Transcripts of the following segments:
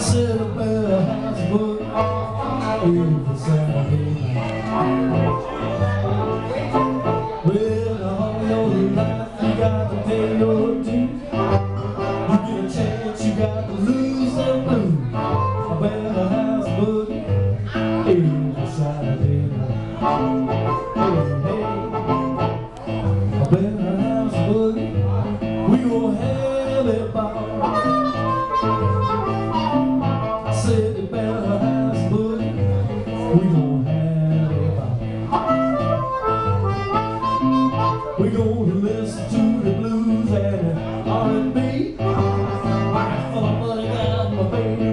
Silver wood, we were I boy. City better has but we gon' have it all. We gonna listen to the blues and R&B. I got baby.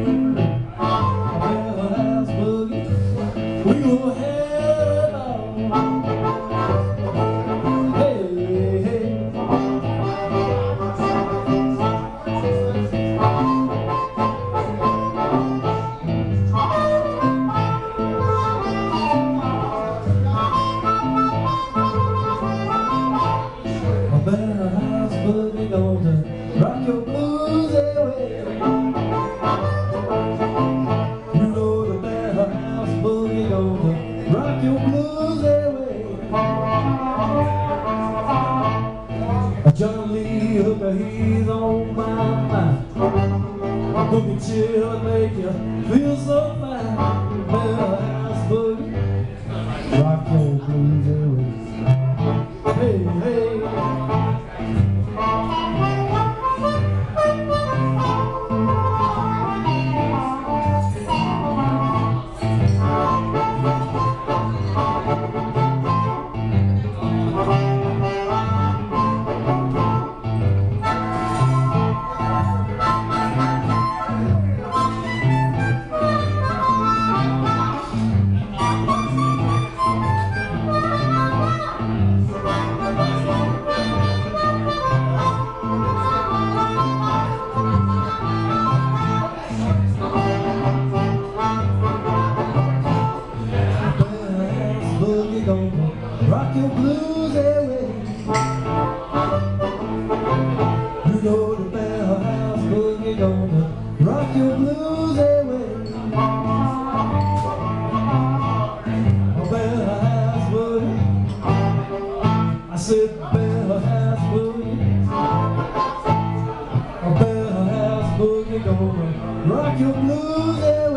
better house, but we gonna rock your blues away. You know the house, but we gonna rock your blues away. Hooker, he's on my mind. Don't be chill and make you feel your blues away. You know the barrelhouse boogie gonna rock your blues away. Oh, bell house. I said barrelhouse boogie. Oh, bell house gonna rock your blues away.